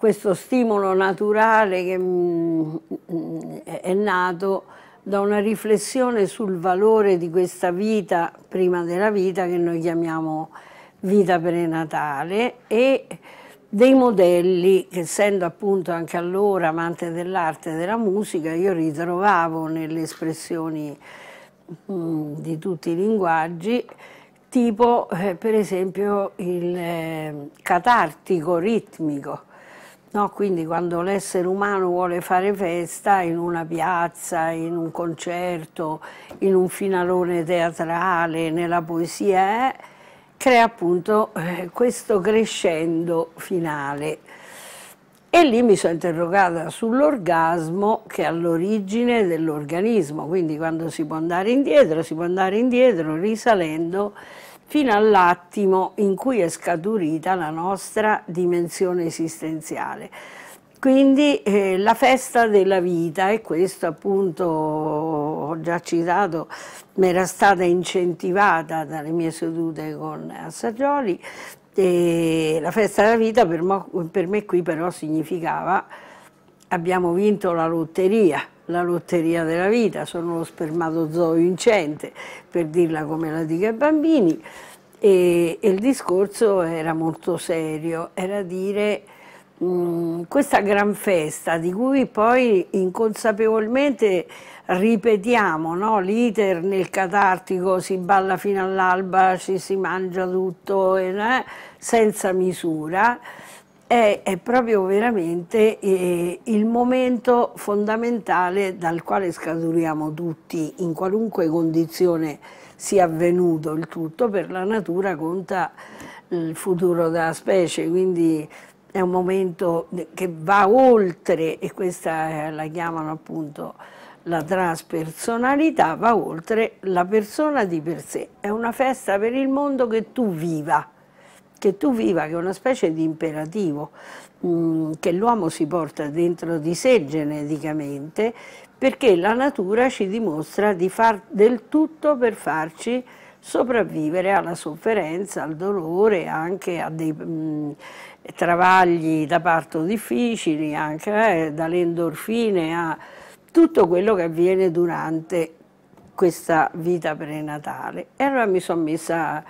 questo stimolo naturale che mh, mm, è nato da una riflessione sul valore di questa vita prima della vita che noi chiamiamo vita prenatale e dei modelli che essendo appunto anche allora amante dell'arte e della musica io ritrovavo nelle espressioni mh, di tutti i linguaggi tipo eh, per esempio il eh, catartico ritmico No, quindi quando l'essere umano vuole fare festa in una piazza, in un concerto, in un finalone teatrale, nella poesia, eh, crea appunto eh, questo crescendo finale. E lì mi sono interrogata sull'orgasmo che è all'origine dell'organismo, quindi quando si può andare indietro, si può andare indietro risalendo fino all'attimo in cui è scaturita la nostra dimensione esistenziale. Quindi eh, la festa della vita, e questo appunto ho già citato, mi era stata incentivata dalle mie sedute con Assaggioli, e la festa della vita per, per me qui però significava abbiamo vinto la lotteria, la lotteria della vita, sono lo spermatozoo vincente, per dirla come la dico ai bambini, e, e il discorso era molto serio, era dire mh, mm, questa gran festa di cui poi inconsapevolmente ripetiamo no? l'iter nel catartico, si balla fino all'alba, ci si mangia tutto eh, senza misura, è, è proprio veramente eh, il momento fondamentale dal quale scaturiamo tutti in qualunque condizione sia avvenuto il tutto, per la natura conta il futuro della specie, quindi è un momento che va oltre, e questa la chiamano appunto la transpersonalità, va oltre la persona di per sé. È una festa per il mondo che tu viva che tu viva, che è una specie di imperativo mh, mm, che l'uomo si porta dentro di sé geneticamente, perché la natura ci dimostra di far del tutto per farci sopravvivere alla sofferenza, al dolore, anche a dei mh, mm, travagli da parto difficili, anche eh, dalle endorfine a tutto quello che avviene durante questa vita prenatale. E allora mi sono messa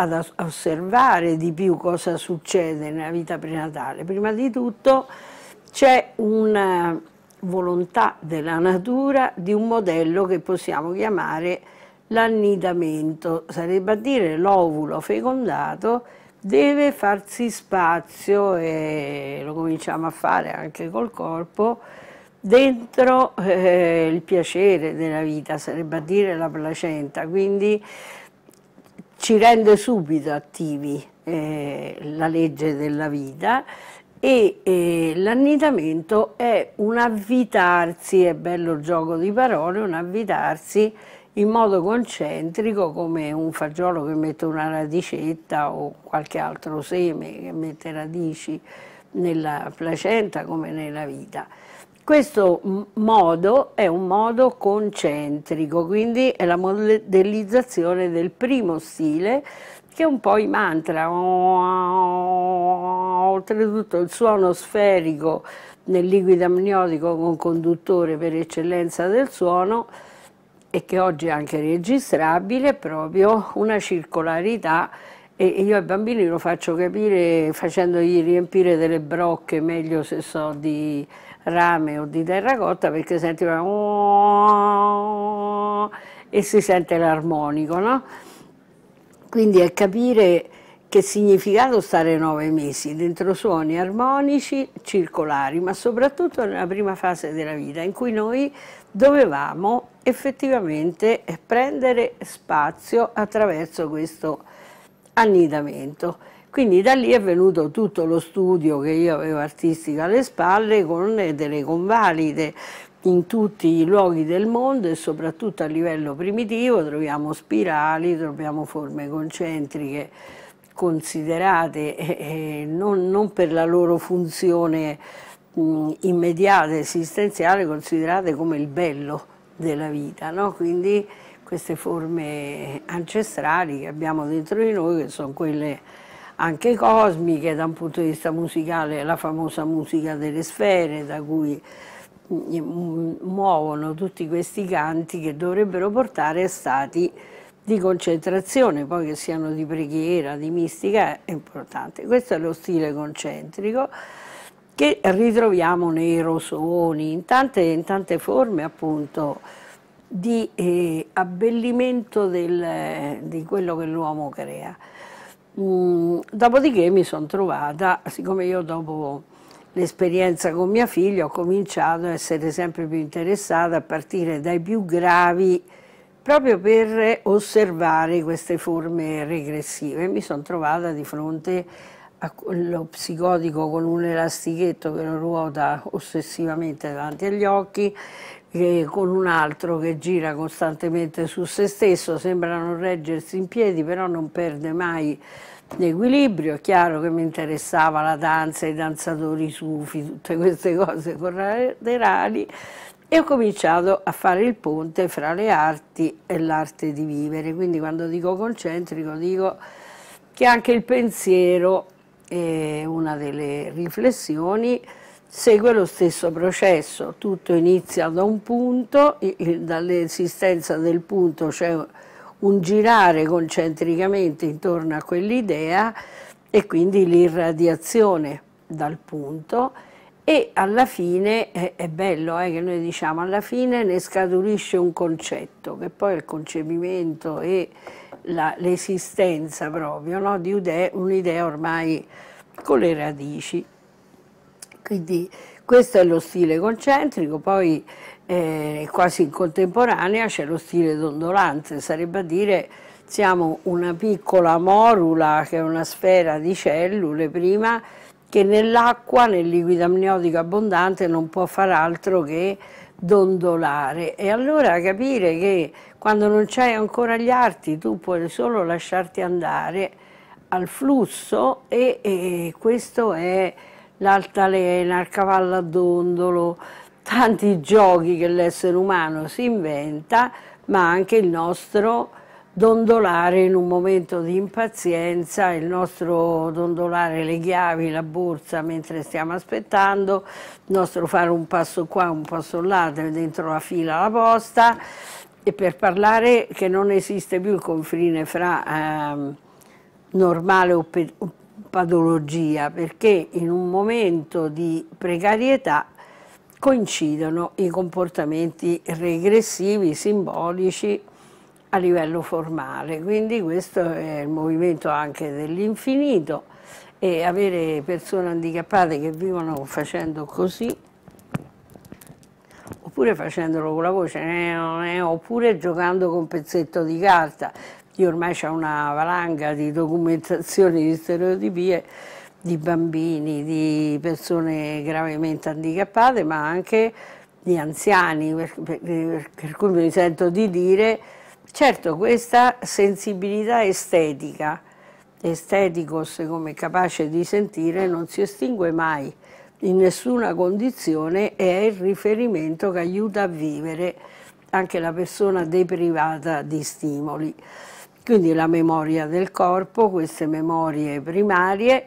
ad osservare di più cosa succede nella vita prenatale. Prima di tutto c'è una volontà della natura di un modello che possiamo chiamare l'annidamento, sarebbe a dire l'ovulo fecondato deve farsi spazio e lo cominciamo a fare anche col corpo dentro eh, il piacere della vita, sarebbe a dire la placenta, quindi ci rende subito attivi eh, la legge della vita e eh, l'annidamento è un avvitarsi, è bello il gioco di parole, un avvitarsi in modo concentrico come un fagiolo che mette una radicetta o qualche altro seme che mette radici nella placenta come nella vita. Questo modo è un modo concentrico, quindi è la modellizzazione del primo stile che è un po' i mantra, oltretutto il suono sferico nel liquido amniotico con conduttore per eccellenza del suono e che oggi è anche registrabile, proprio una circolarità e io ai bambini lo faccio capire facendogli riempire delle brocche, meglio se so di rame o di terracotta perché senti e si sente l'armonico, no? Quindi è capire che significato stare nove mesi dentro suoni armonici circolari, ma soprattutto nella prima fase della vita in cui noi dovevamo effettivamente prendere spazio attraverso questo annidamento. Quindi da lì è venuto tutto lo studio che io avevo artistico alle spalle con delle convalide in tutti i luoghi del mondo e soprattutto a livello primitivo troviamo spirali, troviamo forme concentriche considerate eh, eh non, non, per la loro funzione mh, immediata esistenziale, considerate come il bello della vita, no? quindi queste forme ancestrali che abbiamo dentro di noi che sono quelle anche cosmiche, da un punto di vista musicale la famosa musica delle sfere, da cui mm, muovono tutti questi canti che dovrebbero portare a stati di concentrazione, poi che siano di preghiera, di mistica, è importante. Questo è lo stile concentrico che ritroviamo nei rosoni, in tante, in tante forme appunto di eh, abbellimento del, di quello che l'uomo crea. Mm, dopodiché mi sono trovata, siccome io dopo l'esperienza con mia figlia ho cominciato a essere sempre più interessata a partire dai più gravi proprio per osservare queste forme regressive. Mi sono trovata di fronte lo psicotico con un elastichetto che lo ruota ossessivamente davanti agli occhi, con un altro che gira costantemente su se stesso, sembra non reggersi in piedi, però non perde mai l'equilibrio. È chiaro che mi interessava la danza, i danzatori sufi, tutte queste cose collaterali e ho cominciato a fare il ponte fra le arti e l'arte di vivere. Quindi quando dico concentrico dico che anche il pensiero e una delle riflessioni segue lo stesso processo, tutto inizia da un punto, dall'esistenza del punto c'è un girare concentricamente intorno a quell'idea e quindi l'irradiazione dal punto e alla fine, è, è bello eh, che noi diciamo, alla fine ne scaturisce un concetto che poi è il concepimento e l'esistenza proprio no? di un'idea ormai con le radici. Quindi questo è lo stile concentrico, poi eh, quasi in contemporanea c'è lo stile dondolante, sarebbe a dire siamo una piccola morula che è una sfera di cellule prima che nell'acqua, nel liquido amniotico abbondante non può far altro che dondolare. E allora capire che quando non c'hai ancora gli arti tu puoi solo lasciarti andare al flusso e, e questo è l'altalena, il cavallo a dondolo, tanti giochi che l'essere umano si inventa, ma anche il nostro dondolare in un momento di impazienza, il nostro dondolare le chiavi, la borsa mentre stiamo aspettando, il nostro fare un passo qua, un passo là dentro la fila alla posta. E per parlare che non esiste più il confine fra eh, normale o, o patologia, perché in un momento di precarietà coincidono i comportamenti regressivi, simbolici, a livello formale, quindi questo è il movimento anche dell'infinito e avere persone handicappate che vivono facendo così oppure facendolo con la voce eh, eh, oppure giocando con un pezzetto di carta. Io ormai ho una valanga di documentazioni di stereotipie di bambini, di persone gravemente handicappate ma anche di anziani per, per, per cui mi sento di dire Certo, questa sensibilità estetica, esteticos come capace di sentire, non si estingue mai in nessuna condizione e è il riferimento che aiuta a vivere anche la persona deprivata di stimoli. Quindi la memoria del corpo, queste memorie primarie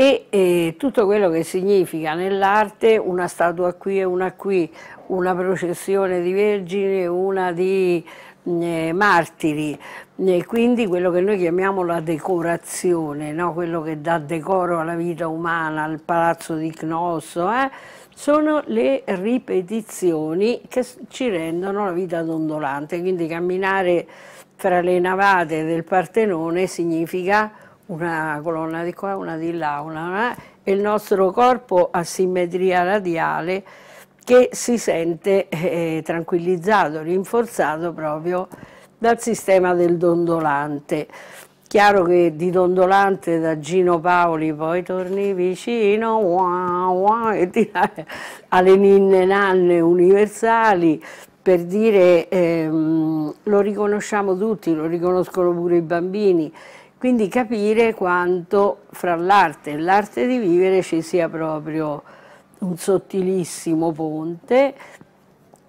e, e tutto quello che significa nell'arte una statua qui e una qui, una processione di vergini, una di eh, martiri, eh, quindi quello che noi chiamiamo la decorazione, no? quello che dà decoro alla vita umana, al palazzo di Cnosso, eh? sono le ripetizioni che ci rendono la vita dondolante, quindi camminare fra le navate del Partenone significa una colonna di qua, una di là, una, eh? e il nostro corpo a simmetria radiale che si sente eh, tranquillizzato, rinforzato proprio dal sistema del dondolante. Chiaro che di dondolante da Gino Paoli poi torni vicino wow, wow, e ti, alle ninne nanne universali per dire ehm, lo riconosciamo tutti, lo riconoscono pure i bambini, quindi capire quanto fra l'arte e l'arte di vivere ci sia proprio un sottilissimo ponte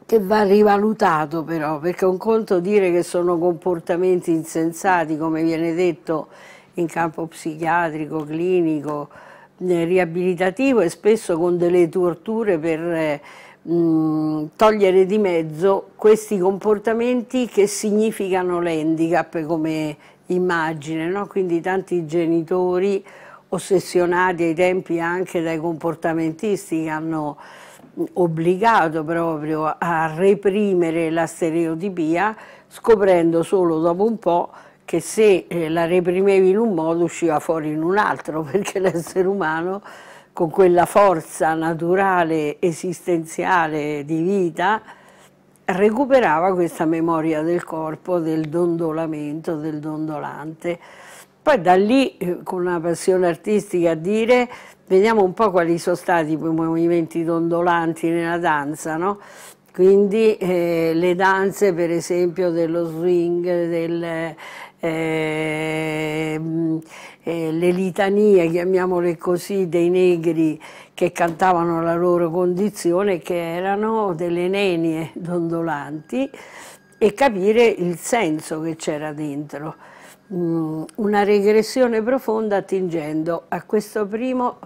che va rivalutato però, perché un conto dire che sono comportamenti insensati, come viene detto in campo psichiatrico, clinico, eh, riabilitativo e spesso con delle torture per eh, mh, togliere di mezzo questi comportamenti che significano l'handicap come immagine, no? quindi tanti genitori ossessionati ai tempi anche dai comportamentisti che hanno obbligato proprio a reprimere la stereotipia scoprendo solo dopo un po' che se eh, la reprimevi in un modo usciva fuori in un altro perché l'essere umano con quella forza naturale esistenziale di vita recuperava questa memoria del corpo, del dondolamento, del dondolante. Poi da lì, eh, con una passione artistica a dire, vediamo un po' quali sono stati i movimenti dondolanti nella danza, no? Quindi eh, le danze per esempio dello swing, del, eh, eh, le litanie, chiamiamole così, dei negri che cantavano la loro condizione, che erano delle nenie dondolanti, e capire il senso che c'era dentro. Mm, una regressione profonda attingendo a questo primo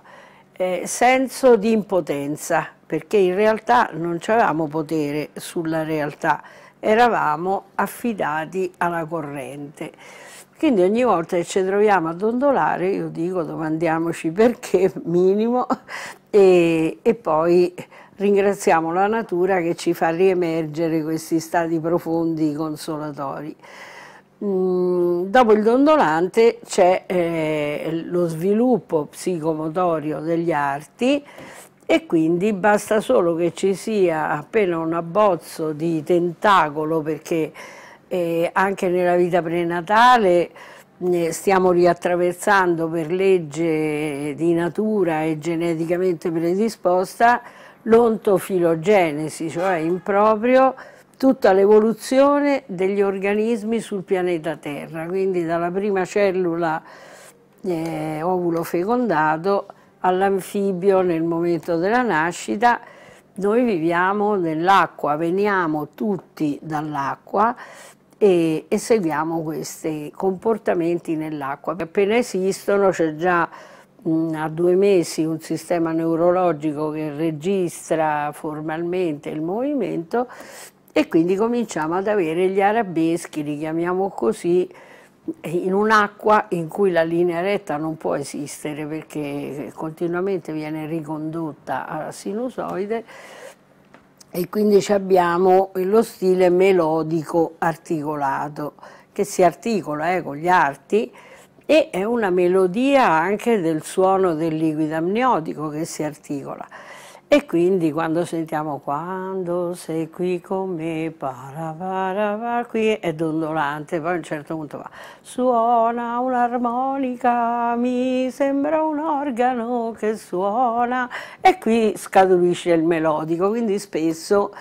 eh, senso di impotenza, perché in realtà non avevamo potere sulla realtà, eravamo affidati alla corrente. Quindi ogni volta che ci troviamo a dondolare, io dico domandiamoci perché, minimo, e, e poi ringraziamo la natura che ci fa riemergere questi stati profondi consolatori. Mm, dopo il dondolante c'è eh, lo sviluppo psicomotorio degli arti e quindi basta solo che ci sia appena un abbozzo di tentacolo perché eh, anche nella vita prenatale stiamo riattraversando per legge di natura e geneticamente predisposta l'ontofilogenesi, cioè in proprio tutta l'evoluzione degli organismi sul pianeta Terra, quindi dalla prima cellula eh, ovulo fecondato all'anfibio nel momento della nascita, noi viviamo nell'acqua, veniamo tutti dall'acqua, e, e seguiamo questi comportamenti nell'acqua. Appena esistono c'è già mh, a due mesi un sistema neurologico che registra formalmente il movimento e quindi cominciamo ad avere gli arabeschi, li chiamiamo così, in un'acqua in cui la linea retta non può esistere perché continuamente viene ricondotta alla sinusoide e quindi abbiamo lo stile melodico articolato che si articola eh, con gli arti e è una melodia anche del suono del liquido amniotico che si articola. E quindi quando sentiamo quando sei qui con me, para, para, para, qui è dondolante, poi a un certo punto va, suona un'armonica, mi sembra un organo che suona, e qui scaturisce il melodico, quindi spesso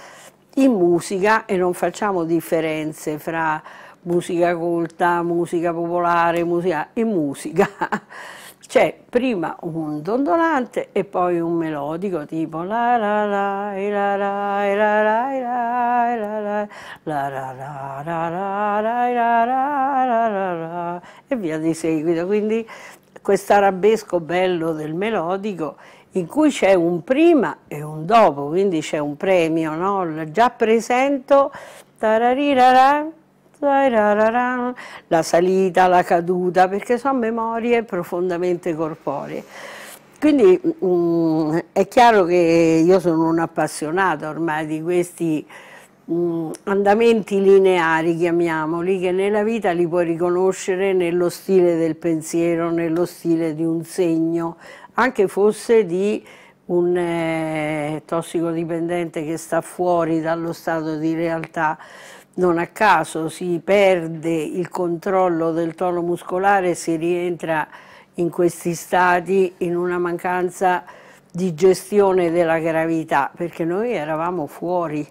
in musica, e non facciamo differenze fra musica colta, musica popolare, musica, in musica c'è prima un dondolante e poi un melodico tipo la la la la la la la la la e via di seguito. Quindi questo arabesco bello del melodico in cui c'è un prima e un dopo, quindi c'è un premio, no? già presento tararirara, la salita, la caduta, perché sono memorie profondamente corporee. Quindi mh, mm, è chiaro che io sono un appassionato ormai di questi mh, mm, andamenti lineari, chiamiamoli, che nella vita li puoi riconoscere nello stile del pensiero, nello stile di un segno, anche fosse di un eh, tossicodipendente che sta fuori dallo stato di realtà non a caso si perde il controllo del tono muscolare si rientra in questi stati in una mancanza di gestione della gravità, perché noi eravamo fuori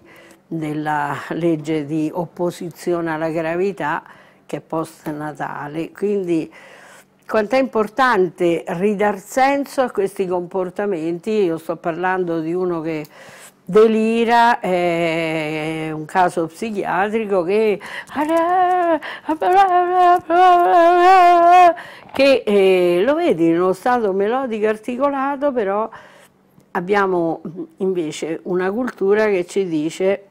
della legge di opposizione alla gravità che è post-natale. Quindi quanto è importante ridar senso a questi comportamenti, io sto parlando di uno che delira, è un caso psichiatrico che, che eh, lo vedi in uno stato melodico articolato, però abbiamo invece una cultura che ci dice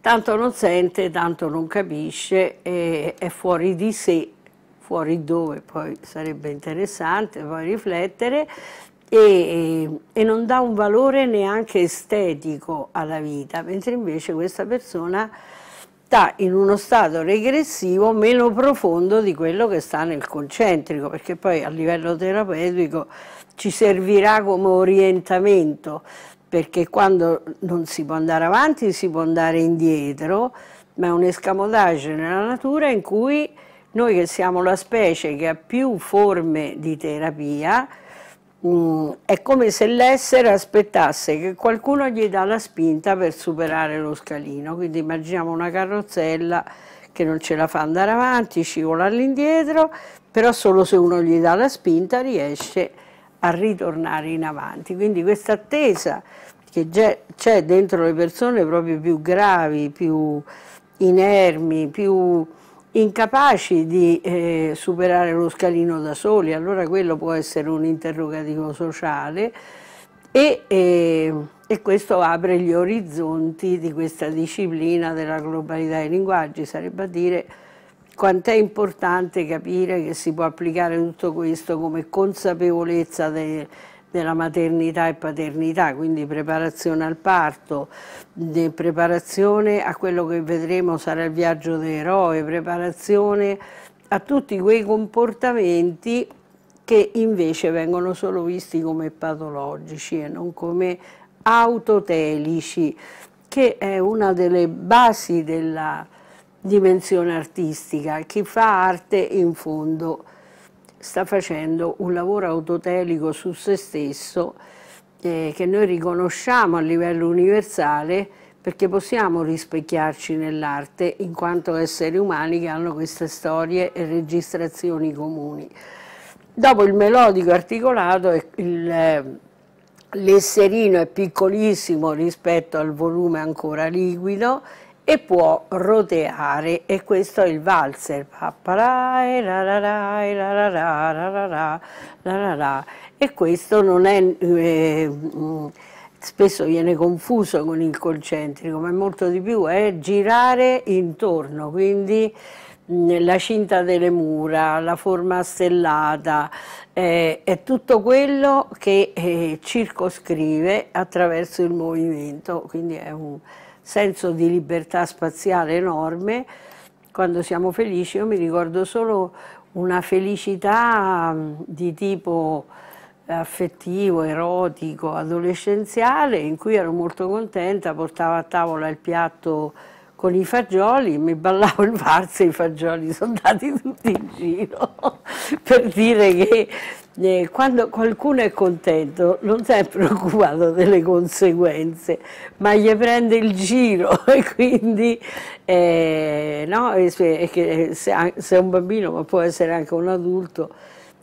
tanto non sente, tanto non capisce, è, è fuori di sé, fuori dove poi sarebbe interessante poi riflettere, e, e, non dà un valore neanche estetico alla vita, mentre invece questa persona sta in uno stato regressivo meno profondo di quello che sta nel concentrico, perché poi a livello terapeutico ci servirà come orientamento, perché quando non si può andare avanti si può andare indietro, ma è un escamotage nella natura in cui noi che siamo la specie che ha più forme di terapia, Mm, è come se l'essere aspettasse che qualcuno gli dà la spinta per superare lo scalino, quindi immaginiamo una carrozzella che non ce la fa andare avanti, scivola all'indietro, però solo se uno gli dà la spinta riesce a ritornare in avanti. Quindi questa attesa che c'è dentro le persone proprio più gravi, più inermi, più incapaci di eh, superare lo scalino da soli, allora quello può essere un interrogativo sociale e, eh, e questo apre gli orizzonti di questa disciplina della globalità dei linguaggi, sarebbe a dire quanto è importante capire che si può applicare tutto questo come consapevolezza de, della maternità e paternità, quindi preparazione al parto, preparazione a quello che vedremo sarà il viaggio dell'eroe, preparazione a tutti quei comportamenti che invece vengono solo visti come patologici e non come autotelici, che è una delle basi della dimensione artistica. Chi fa arte in fondo sta facendo un lavoro autotelico su se stesso eh, che noi riconosciamo a livello universale perché possiamo rispecchiarci nell'arte in quanto esseri umani che hanno queste storie e registrazioni comuni. Dopo il melodico articolato, l'esserino è piccolissimo rispetto al volume ancora liquido e può roteare. E questo è il valzer. E questo non è eh, spesso viene confuso con il concentrico ma è molto di più è girare intorno quindi la cinta delle mura, la forma stellata, eh, è tutto quello che eh, circoscrive attraverso il movimento, quindi è un, senso di libertà spaziale enorme. Quando siamo felici, io mi ricordo solo una felicità di tipo affettivo, erotico, adolescenziale, in cui ero molto contenta, portavo a tavola il piatto con i fagioli, mi ballavo il valzer e i fagioli sono andati tutti in giro, per dire che eh, quando qualcuno è contento non si è preoccupato delle conseguenze, ma gli prende il giro e quindi eh, no, e se, e se, se è un bambino ma può essere anche un adulto,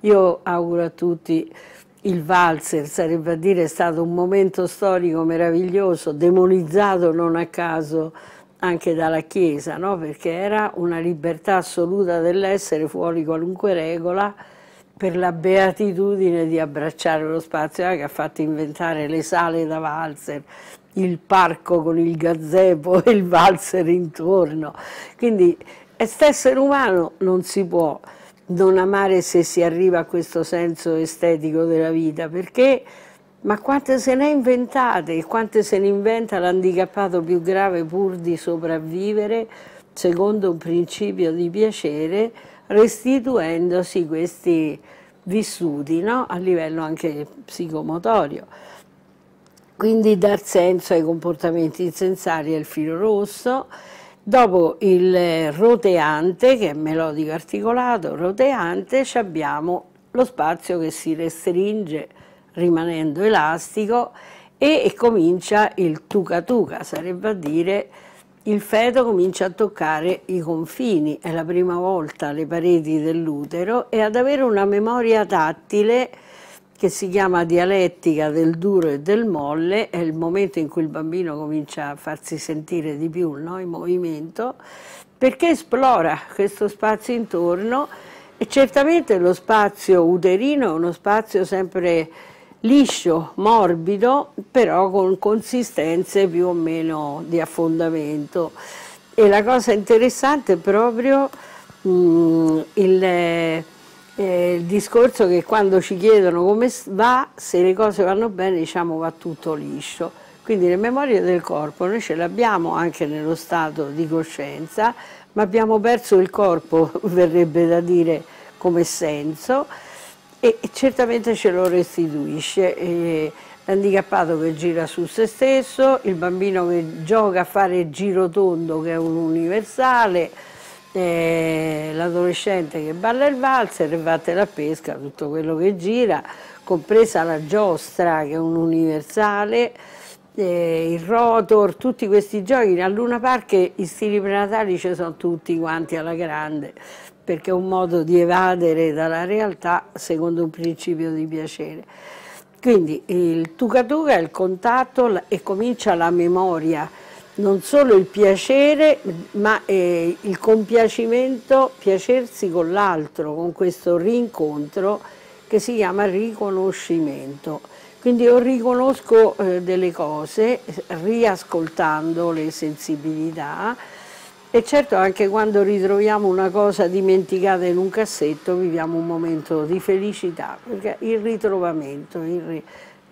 io auguro a tutti il valzer, sarebbe a dire è stato un momento storico meraviglioso, demonizzato non a caso anche dalla Chiesa, no? perché era una libertà assoluta dell'essere fuori qualunque regola, per la beatitudine di abbracciare lo spazio eh, che ha fatto inventare le sale da valzer, il parco con il gazebo e il valzer intorno. Quindi essere umano non si può non amare se si arriva a questo senso estetico della vita, perché ma quante se ne ha inventate, quante se ne inventa l'handicappato più grave pur di sopravvivere secondo un principio di piacere restituendosi questi vissuti no? a livello anche psicomotorio. Quindi dar senso ai comportamenti insensari è il filo rosso, dopo il roteante, che è melodico articolato, roteante, abbiamo lo spazio che si restringe rimanendo elastico e, e comincia il tuca tuca, sarebbe a dire il feto comincia a toccare i confini, è la prima volta le pareti dell'utero e ad avere una memoria tattile che si chiama dialettica del duro e del molle, è il momento in cui il bambino comincia a farsi sentire di più no? in movimento, perché esplora questo spazio intorno e certamente lo spazio uterino è uno spazio sempre liscio, morbido, però con consistenze più o meno di affondamento. E la cosa interessante è proprio mm, il, eh, il, discorso che quando ci chiedono come va, se le cose vanno bene, diciamo va tutto liscio. Quindi le memorie del corpo noi ce le abbiamo anche nello stato di coscienza, ma abbiamo perso il corpo, verrebbe da dire, come senso, e certamente ce lo restituisce. L'handicappato che gira su se stesso, il bambino che gioca a fare giro tondo che è un universale, eh, l'adolescente che balla il valzer e vatte la pesca, tutto quello che gira, compresa la giostra che è un universale, eh, il rotor, tutti questi giochi. A Luna Park i stili prenatali ci sono tutti quanti alla grande perché è un modo di evadere dalla realtà secondo un principio di piacere. Quindi il tuca tuca è il contatto e comincia la memoria, non solo il piacere, ma eh, il compiacimento, piacersi con l'altro, con questo rincontro che si chiama riconoscimento. Quindi io riconosco eh, delle cose riascoltando le sensibilità, e certo anche quando ritroviamo una cosa dimenticata in un cassetto viviamo un momento di felicità, perché il ritrovamento, il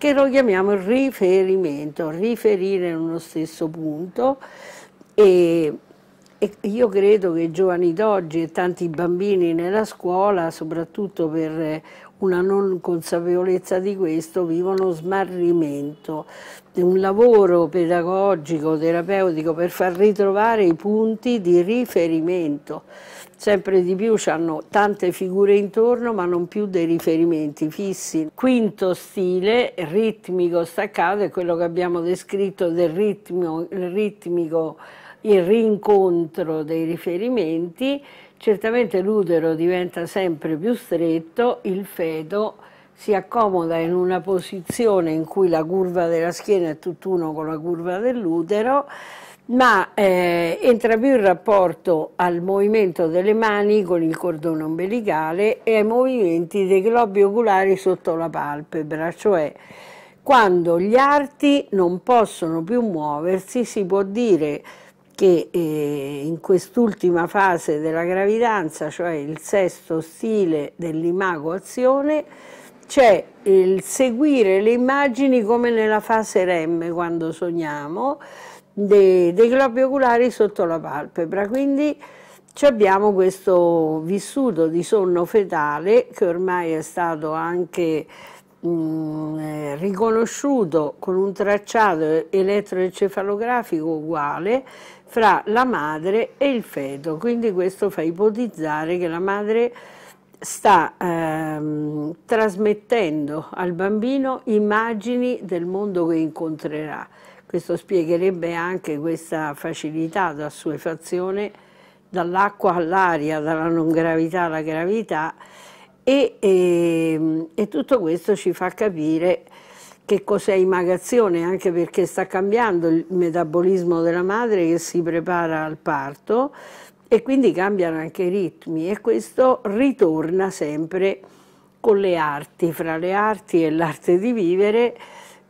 che lo chiamiamo riferimento, riferire in uno stesso punto. E, e io credo che i giovani d'oggi e tanti bambini nella scuola, soprattutto per una non consapevolezza di questo, vivono smarrimento, un lavoro pedagogico, terapeutico per far ritrovare i punti di riferimento. Sempre di più hanno tante figure intorno ma non più dei riferimenti fissi. Quinto stile, ritmico staccato, è quello che abbiamo descritto del ritmo, il ritmico, il rincontro dei riferimenti Certamente l'utero diventa sempre più stretto, il feto si accomoda in una posizione in cui la curva della schiena è tutt'uno con la curva dell'utero, ma eh, entra più in rapporto al movimento delle mani con il cordone ombelicale e ai movimenti dei globi oculari sotto la palpebra, cioè quando gli arti non possono più muoversi si può dire che eh, in quest'ultima fase della gravidanza, cioè il sesto stile dell'imago azione, c'è il seguire le immagini come nella fase REM quando sogniamo, dei, dei globi oculari sotto la palpebra, quindi abbiamo questo vissuto di sonno fetale che ormai è stato anche mm, eh, riconosciuto con un tracciato elettroencefalografico uguale fra la madre e il feto, quindi questo fa ipotizzare che la madre sta ehm, trasmettendo al bambino immagini del mondo che incontrerà. Questo spiegherebbe anche questa facilità d'assuefazione dall'acqua all'aria, dalla non gravità alla gravità e, e, ehm, e tutto questo ci fa capire che cos'è imagazione, anche perché sta cambiando il metabolismo della madre che si prepara al parto e quindi cambiano anche i ritmi e questo ritorna sempre con le arti, fra le arti e l'arte di vivere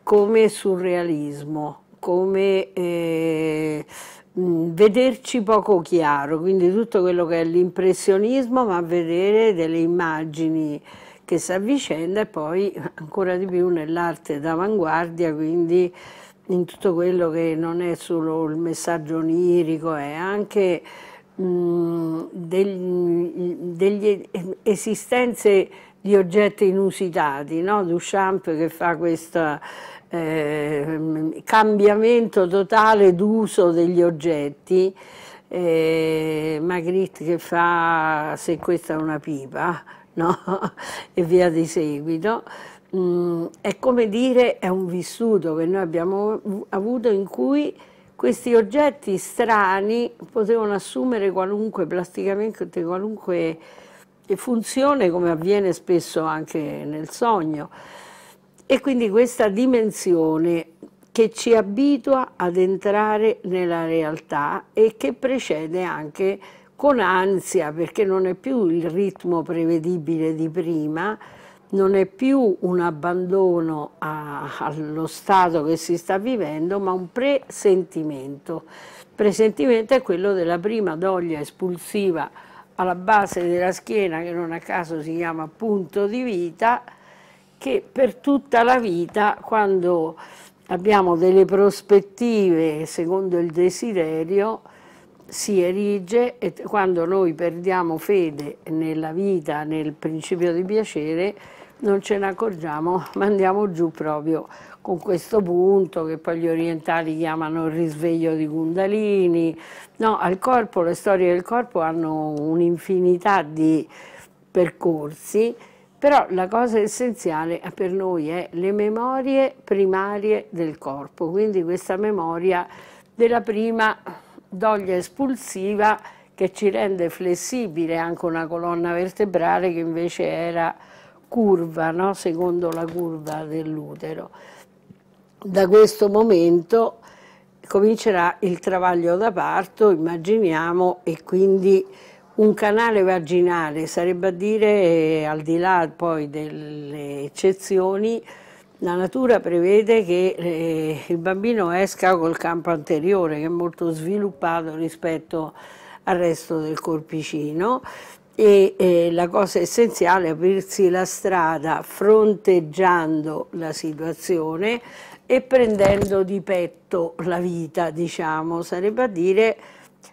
come surrealismo, come eh, vederci poco chiaro, quindi tutto quello che è l'impressionismo ma vedere delle immagini che si avvicenda e poi ancora di più nell'arte d'avanguardia, quindi in tutto quello che non è solo il messaggio onirico, è anche mh, degli, degli esistenze di oggetti inusitati, no? Duchamp che fa questo eh, cambiamento totale d'uso degli oggetti, eh, Magritte che fa se questa è una pipa, no? e via di seguito. Mm, è come dire, è un vissuto che noi abbiamo avuto in cui questi oggetti strani potevano assumere qualunque, plasticamente qualunque funzione come avviene spesso anche nel sogno. E quindi questa dimensione che ci abitua ad entrare nella realtà e che precede anche con ansia, perché non è più il ritmo prevedibile di prima, non è più un abbandono a, allo stato che si sta vivendo, ma un presentimento. Il presentimento è quello della prima doglia espulsiva alla base della schiena, che non a caso si chiama punto di vita, che per tutta la vita, quando abbiamo delle prospettive secondo il desiderio, si erige e quando noi perdiamo fede nella vita, nel principio di piacere, non ce ne accorgiamo, ma andiamo giù proprio con questo punto che poi gli orientali chiamano il risveglio di Kundalini. No, al corpo, le storie del corpo hanno un'infinità di percorsi, però la cosa essenziale per noi è le memorie primarie del corpo, quindi questa memoria della prima doglia espulsiva che ci rende flessibile anche una colonna vertebrale che invece era curva, no? secondo la curva dell'utero. Da questo momento comincerà il travaglio da parto, immaginiamo, e quindi un canale vaginale, sarebbe a dire, eh, al di là poi delle eccezioni, la natura prevede che eh, il bambino esca col campo anteriore, che è molto sviluppato rispetto al resto del corpicino, e eh, la cosa essenziale è aprirsi la strada fronteggiando la situazione e prendendo di petto la vita, diciamo, sarebbe a dire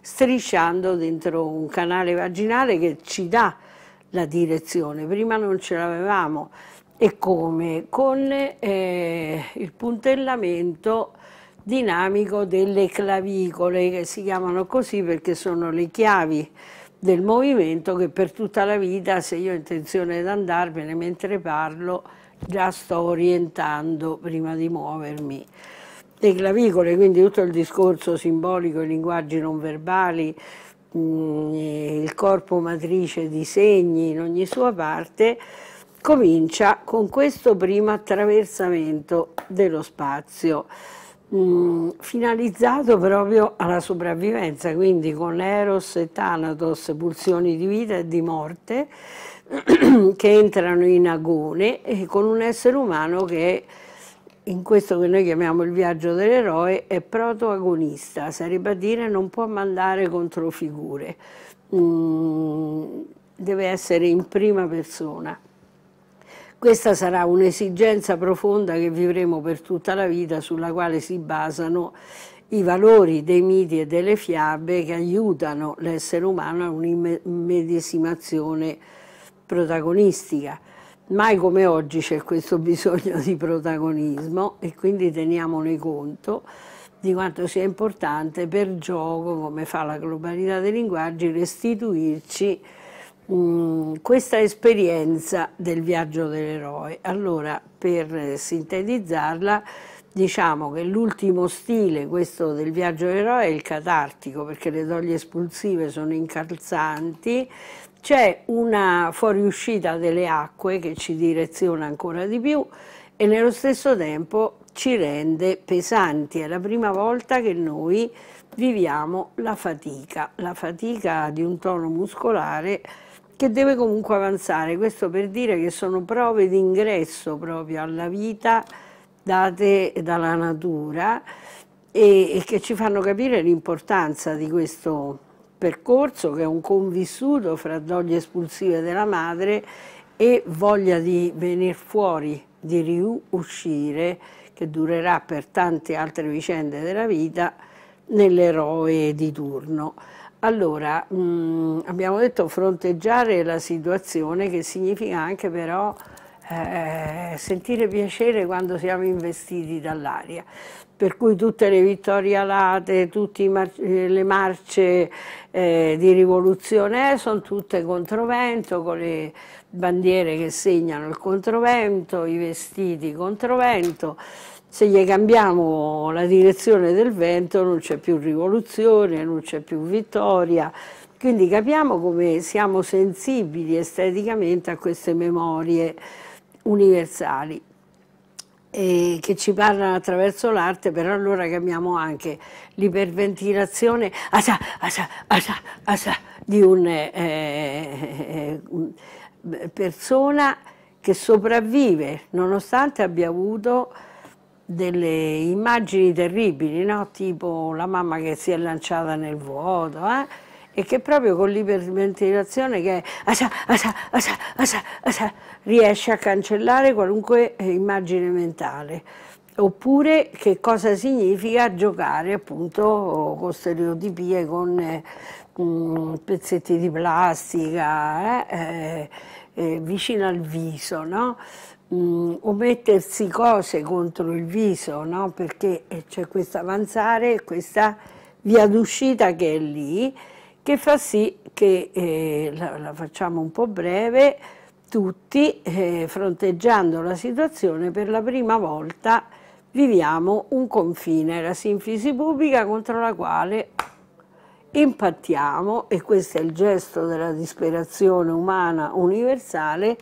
strisciando dentro un canale vaginale che ci dà la direzione, prima non ce l'avevamo e come? Con eh, il puntellamento dinamico delle clavicole che si chiamano così perché sono le chiavi del movimento che per tutta la vita, se io ho intenzione di andarmene mentre parlo, già sto orientando prima di muovermi. Le clavicole, quindi tutto il discorso simbolico, i linguaggi non verbali, mm, il corpo matrice di segni in ogni sua parte, comincia con questo primo attraversamento dello spazio. Mm, finalizzato proprio alla sopravvivenza, quindi con Eros e Thanatos, pulsioni di vita e di morte, che entrano in agone e con un essere umano che in questo che noi chiamiamo il viaggio dell'eroe è protoagonista, sarebbe a dire non può mandare contro figure, mm, deve essere in prima persona. Questa sarà un'esigenza profonda che vivremo per tutta la vita, sulla quale si basano i valori dei miti e delle fiabe che aiutano l'essere umano a un'immedesimazione protagonistica. Mai come oggi c'è questo bisogno di protagonismo e quindi teniamone conto di quanto sia importante per gioco, come fa la globalità dei linguaggi, restituirci Mm, questa esperienza del viaggio dell'eroe. Allora, per sintetizzarla, diciamo che l'ultimo stile, questo del viaggio dell'eroe, è il catartico, perché le doglie espulsive sono incalzanti, c'è una fuoriuscita delle acque che ci direziona ancora di più e nello stesso tempo ci rende pesanti. È la prima volta che noi viviamo la fatica, la fatica di un tono muscolare che deve comunque avanzare. Questo per dire che sono prove di ingresso proprio alla vita date dalla natura e, e che ci fanno capire l'importanza di questo percorso che è un convissuto fra doglie espulsive della madre e voglia di venire fuori, di riuscire, che durerà per tante altre vicende della vita, nell'eroe di turno. Allora, mh, mm, abbiamo detto fronteggiare la situazione che significa anche però eh, sentire piacere quando siamo investiti dall'aria. Per cui tutte le vittorie alate, tutte mar le marce eh, di rivoluzione eh, sono tutte controvento, con le bandiere che segnano il controvento, i vestiti controvento se gli cambiamo la direzione del vento non c'è più rivoluzione, non c'è più vittoria, quindi capiamo come siamo sensibili esteticamente a queste memorie universali. e che ci parlano attraverso l'arte, però allora chiamiamo anche l'iperventilazione asa, asa, asa, asa, di una eh, eh, persona che sopravvive nonostante abbia avuto delle immagini terribili, no? tipo la mamma che si è lanciata nel vuoto, eh? e che proprio con l'iperventilazione che è asa, asa, asa, asa, asa, riesce a cancellare qualunque immagine mentale. Oppure che cosa significa giocare appunto con stereotipie, con eh, mh, pezzetti di plastica, eh, eh, eh vicino al viso, no? Mh, o mettersi cose contro il viso, no? perché eh, c'è questo avanzare, questa via d'uscita che è lì, che fa sì che, eh, la, la, facciamo un po' breve, tutti eh, fronteggiando la situazione per la prima volta viviamo un confine, la sinfisi pubblica contro la quale impattiamo, e questo è il gesto della disperazione umana universale,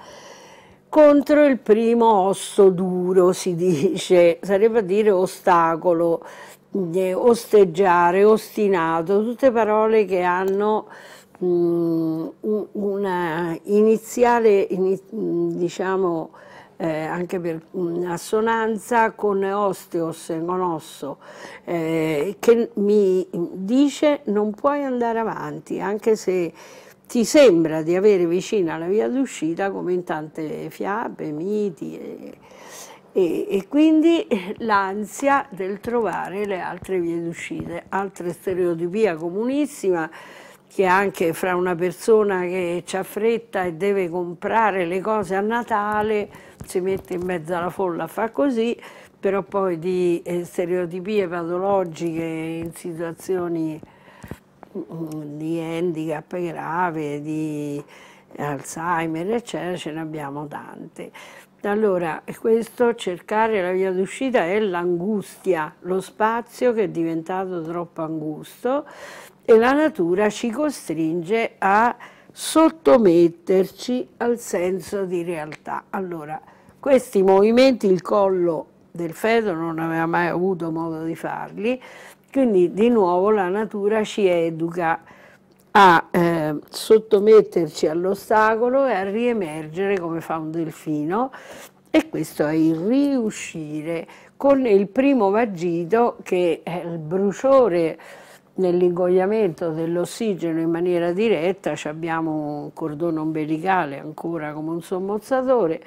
contro il primo osso duro, si dice, sarebbe a dire ostacolo, eh, osteggiare, ostinato, tutte parole che hanno mm, una iniziale, diciamo, eh, anche per assonanza con osteos, con osso, eh, che mi dice non puoi andare avanti, anche se ti sembra di avere vicina la via d'uscita come in tante fiabe, miti e, e, e quindi l'ansia del trovare le altre vie d'uscita, altra stereotipia comunissima che anche fra una persona che ha fretta e deve comprare le cose a Natale si mette in mezzo alla folla a fare così, però poi di eh, stereotipie patologiche in situazioni di handicap grave, di Alzheimer, eccetera, ce ne abbiamo tante. Allora, questo, cercare la via d'uscita è l'angustia, lo spazio che è diventato troppo angusto e la natura ci costringe a sottometterci al senso di realtà. Allora, questi movimenti, il collo del feto non aveva mai avuto modo di farli, quindi di nuovo la natura ci educa a eh, sottometterci all'ostacolo e a riemergere come fa un delfino. E questo è il riuscire con il primo vagito che è il bruciore nell'ingoiamento dell'ossigeno in maniera diretta, abbiamo un cordone ombelicale ancora come un sommozzatore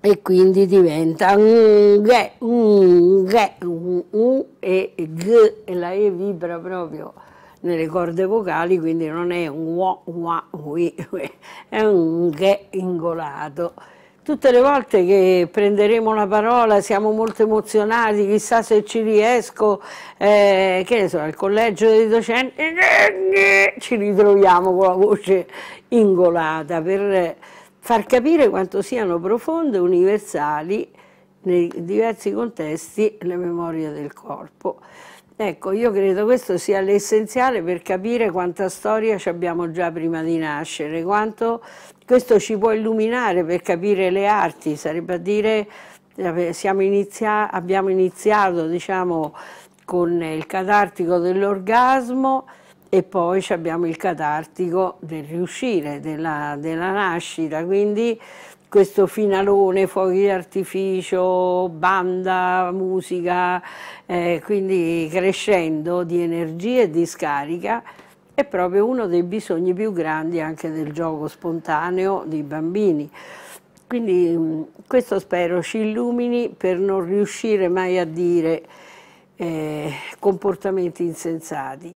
e quindi diventa un ghe, un ghe, un u e g e la e vibra proprio nelle corde vocali, quindi non è un wa, wa, ui, è un ghe ingolato. Tutte le volte che prenderemo la parola siamo molto emozionati, chissà se ci riesco, eh, che ne so, al collegio dei docenti, ci ritroviamo con la voce ingolata per far capire quanto siano profonde e universali nei diversi contesti le memorie del corpo. Ecco, io credo questo sia l'essenziale per capire quanta storia ci abbiamo già prima di nascere, quanto questo ci può illuminare per capire le arti, sarebbe a dire eh, inizia abbiamo iniziato diciamo, con il catartico dell'orgasmo, e poi abbiamo il catartico del riuscire, della, della nascita, quindi questo finalone, fuochi di artificio, banda, musica, eh, quindi crescendo di energia e di scarica, è proprio uno dei bisogni più grandi anche del gioco spontaneo dei bambini. Quindi questo spero ci illumini per non riuscire mai a dire eh, comportamenti insensati.